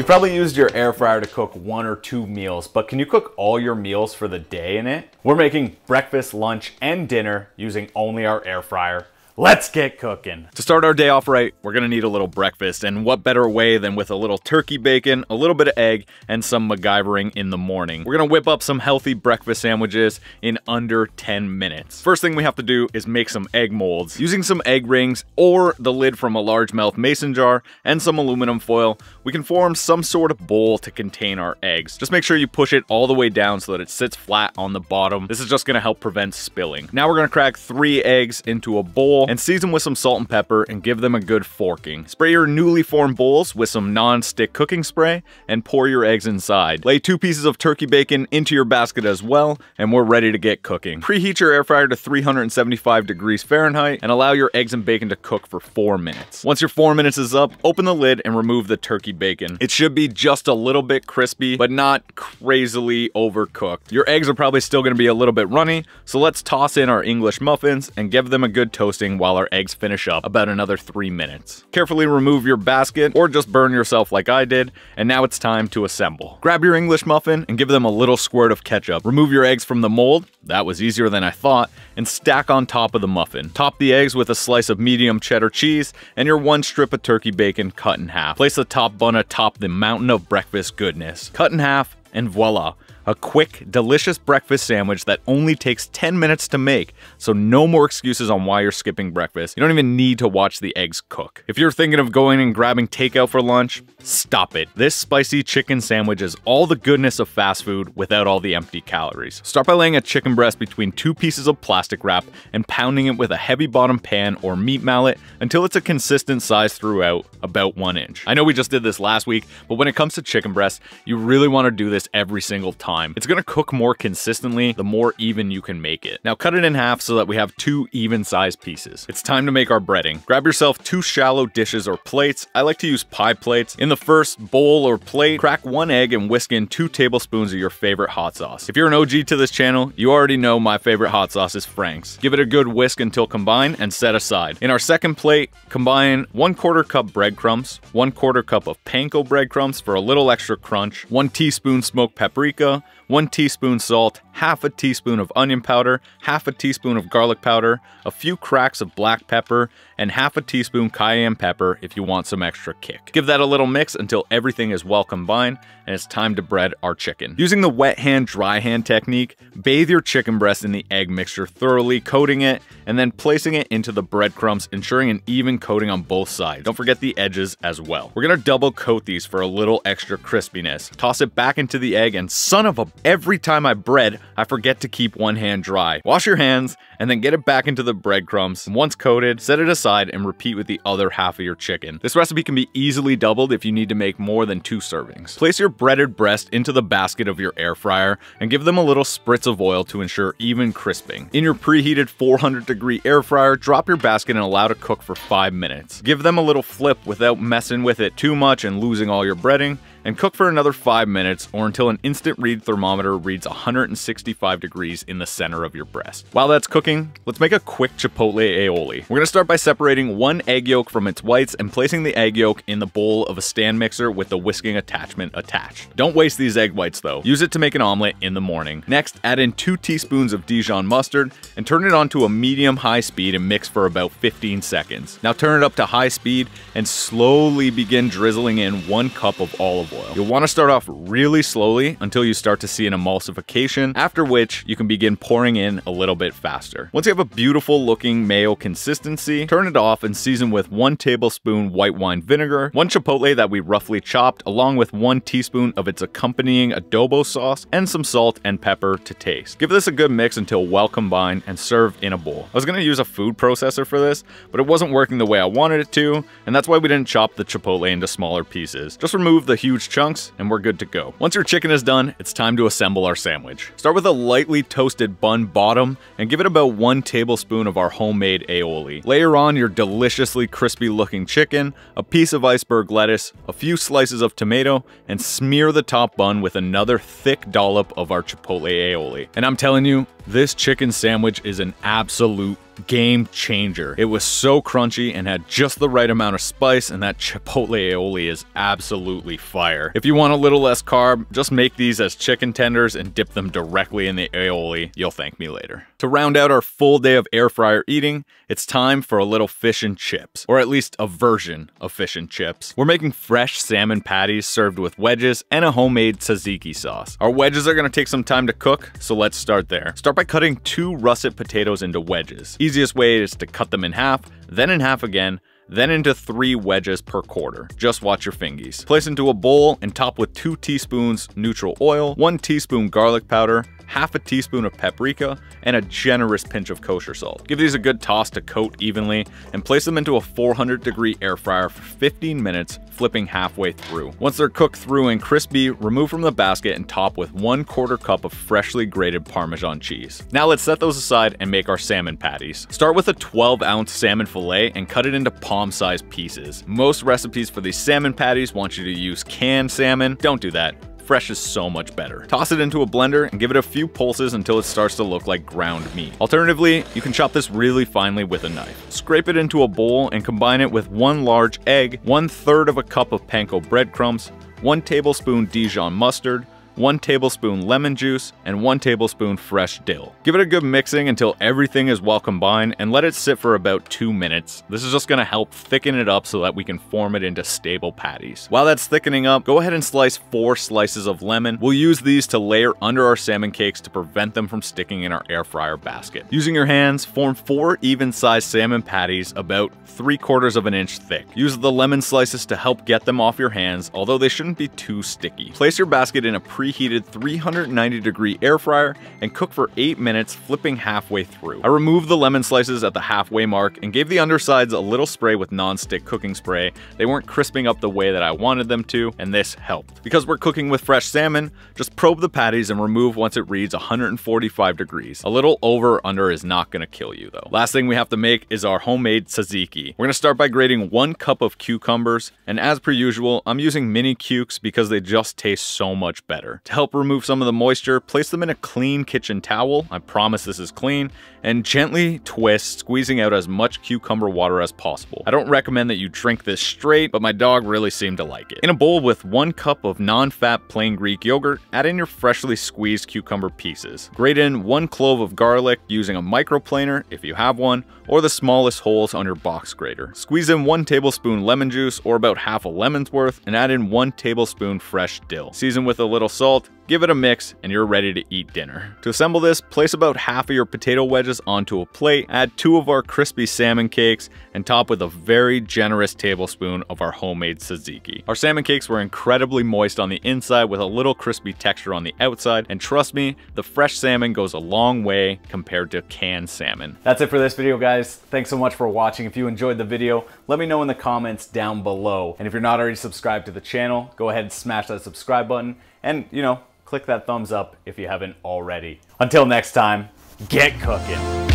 You've probably used your air fryer to cook one or two meals, but can you cook all your meals for the day in it? We're making breakfast, lunch, and dinner using only our air fryer. Let's get cooking. To start our day off right, we're gonna need a little breakfast, and what better way than with a little turkey bacon, a little bit of egg, and some MacGyvering in the morning. We're gonna whip up some healthy breakfast sandwiches in under 10 minutes. First thing we have to do is make some egg molds. Using some egg rings or the lid from a largemouth mason jar and some aluminum foil, we can form some sort of bowl to contain our eggs. Just make sure you push it all the way down so that it sits flat on the bottom. This is just gonna help prevent spilling. Now we're gonna crack three eggs into a bowl and season with some salt and pepper and give them a good forking. Spray your newly formed bowls with some non-stick cooking spray and pour your eggs inside. Lay two pieces of turkey bacon into your basket as well and we're ready to get cooking. Preheat your air fryer to 375 degrees Fahrenheit and allow your eggs and bacon to cook for four minutes. Once your four minutes is up, open the lid and remove the turkey bacon. It should be just a little bit crispy, but not crazily overcooked. Your eggs are probably still gonna be a little bit runny, so let's toss in our English muffins and give them a good toasting while our eggs finish up about another three minutes. Carefully remove your basket or just burn yourself like I did, and now it's time to assemble. Grab your English muffin and give them a little squirt of ketchup. Remove your eggs from the mold, that was easier than I thought, and stack on top of the muffin. Top the eggs with a slice of medium cheddar cheese and your one strip of turkey bacon cut in half. Place the top bun atop the mountain of breakfast goodness. Cut in half, and voila, a quick, delicious breakfast sandwich that only takes 10 minutes to make, so no more excuses on why you're skipping breakfast. You don't even need to watch the eggs cook. If you're thinking of going and grabbing takeout for lunch, stop it. This spicy chicken sandwich is all the goodness of fast food without all the empty calories. Start by laying a chicken breast between two pieces of plastic wrap and pounding it with a heavy bottom pan or meat mallet until it's a consistent size throughout, about one inch. I know we just did this last week, but when it comes to chicken breast, you really want to do this every single time time. It's gonna cook more consistently the more even you can make it. Now cut it in half so that we have two even sized pieces. It's time to make our breading. Grab yourself two shallow dishes or plates. I like to use pie plates. In the first bowl or plate, crack one egg and whisk in two tablespoons of your favorite hot sauce. If you're an OG to this channel, you already know my favorite hot sauce is Frank's. Give it a good whisk until combined and set aside. In our second plate, combine one quarter cup breadcrumbs, one quarter cup of panko breadcrumbs for a little extra crunch, one teaspoon smoked paprika, 1 teaspoon salt, half a teaspoon of onion powder, half a teaspoon of garlic powder, a few cracks of black pepper, and half a teaspoon cayenne pepper if you want some extra kick. Give that a little mix until everything is well combined, and it's time to bread our chicken. Using the wet hand, dry hand technique, bathe your chicken breast in the egg mixture thoroughly, coating it, and then placing it into the breadcrumbs, ensuring an even coating on both sides. Don't forget the edges as well. We're gonna double coat these for a little extra crispiness. Toss it back into the egg, and son of a Every time I bread, I forget to keep one hand dry. Wash your hands and then get it back into the breadcrumbs. Once coated, set it aside and repeat with the other half of your chicken. This recipe can be easily doubled if you need to make more than two servings. Place your breaded breast into the basket of your air fryer and give them a little spritz of oil to ensure even crisping. In your preheated 400 degree air fryer, drop your basket and allow to cook for 5 minutes. Give them a little flip without messing with it too much and losing all your breading, and cook for another 5 minutes or until an instant read thermometer reads 165 degrees in the center of your breast. While that's cooking, let's make a quick chipotle aioli. We're gonna start by separating one egg yolk from its whites and placing the egg yolk in the bowl of a stand mixer with the whisking attachment attached. Don't waste these egg whites though. Use it to make an omelet in the morning. Next, add in 2 teaspoons of Dijon mustard and turn it on to a medium-high speed and mix for about 15 seconds. Now turn it up to high speed and slowly begin drizzling in 1 cup of olive olive oil. You'll want to start off really slowly until you start to see an emulsification, after which you can begin pouring in a little bit faster. Once you have a beautiful looking mayo consistency, turn it off and season with one tablespoon white wine vinegar, one chipotle that we roughly chopped, along with one teaspoon of its accompanying adobo sauce, and some salt and pepper to taste. Give this a good mix until well combined and serve in a bowl. I was gonna use a food processor for this, but it wasn't working the way I wanted it to, and that's why we didn't chop the chipotle into smaller pieces. Just remove the huge huge chunks, and we're good to go. Once your chicken is done, it's time to assemble our sandwich. Start with a lightly toasted bun bottom, and give it about one tablespoon of our homemade aioli. Layer on your deliciously crispy looking chicken, a piece of iceberg lettuce, a few slices of tomato, and smear the top bun with another thick dollop of our chipotle aioli. And I'm telling you, this chicken sandwich is an absolute game changer. It was so crunchy and had just the right amount of spice and that chipotle aioli is absolutely fire. If you want a little less carb, just make these as chicken tenders and dip them directly in the aioli. You'll thank me later. To round out our full day of air fryer eating, it's time for a little fish and chips, or at least a version of fish and chips. We're making fresh salmon patties served with wedges and a homemade tzatziki sauce. Our wedges are gonna take some time to cook, so let's start there. Start by cutting two russet potatoes into wedges. Easiest way is to cut them in half, then in half again, then into three wedges per quarter. Just watch your fingies. Place into a bowl and top with two teaspoons neutral oil, one teaspoon garlic powder, half a teaspoon of paprika, and a generous pinch of kosher salt. Give these a good toss to coat evenly, and place them into a 400 degree air fryer for 15 minutes, flipping halfway through. Once they're cooked through and crispy, remove from the basket and top with one quarter cup of freshly grated Parmesan cheese. Now let's set those aside and make our salmon patties. Start with a 12 ounce salmon fillet and cut it into palm-sized pieces. Most recipes for these salmon patties want you to use canned salmon. Don't do that fresh is so much better. Toss it into a blender and give it a few pulses until it starts to look like ground meat. Alternatively, you can chop this really finely with a knife. Scrape it into a bowl and combine it with one large egg, one third of a cup of panko breadcrumbs, one tablespoon Dijon mustard, 1 tablespoon lemon juice, and 1 tablespoon fresh dill. Give it a good mixing until everything is well combined and let it sit for about 2 minutes. This is just going to help thicken it up so that we can form it into stable patties. While that's thickening up, go ahead and slice 4 slices of lemon. We'll use these to layer under our salmon cakes to prevent them from sticking in our air fryer basket. Using your hands, form 4 even-sized salmon patties about 3 quarters of an inch thick. Use the lemon slices to help get them off your hands, although they shouldn't be too sticky. Place your basket in a preheated 390 degree air fryer and cook for 8 minutes, flipping halfway through. I removed the lemon slices at the halfway mark and gave the undersides a little spray with non-stick cooking spray. They weren't crisping up the way that I wanted them to, and this helped. Because we're cooking with fresh salmon, just probe the patties and remove once it reads 145 degrees. A little over under is not gonna kill you though. Last thing we have to make is our homemade tzatziki. We're gonna start by grating one cup of cucumbers, and as per usual, I'm using mini cukes because they just taste so much better. To help remove some of the moisture, place them in a clean kitchen towel, I promise this is clean, and gently twist, squeezing out as much cucumber water as possible. I don't recommend that you drink this straight, but my dog really seemed to like it. In a bowl with one cup of non-fat plain Greek yogurt, add in your freshly squeezed cucumber pieces. Grate in one clove of garlic using a microplaner if you have one, or the smallest holes on your box grater. Squeeze in one tablespoon lemon juice or about half a lemon's worth, and add in one tablespoon fresh dill. Season with a little salt, give it a mix, and you're ready to eat dinner. To assemble this, place about half of your potato wedges onto a plate, add two of our crispy salmon cakes, and top with a very generous tablespoon of our homemade tzatziki. Our salmon cakes were incredibly moist on the inside with a little crispy texture on the outside, and trust me, the fresh salmon goes a long way compared to canned salmon. That's it for this video, guys. Thanks so much for watching. If you enjoyed the video, let me know in the comments down below. And if you're not already subscribed to the channel, go ahead and smash that subscribe button and, you know, click that thumbs up if you haven't already. Until next time, get cooking.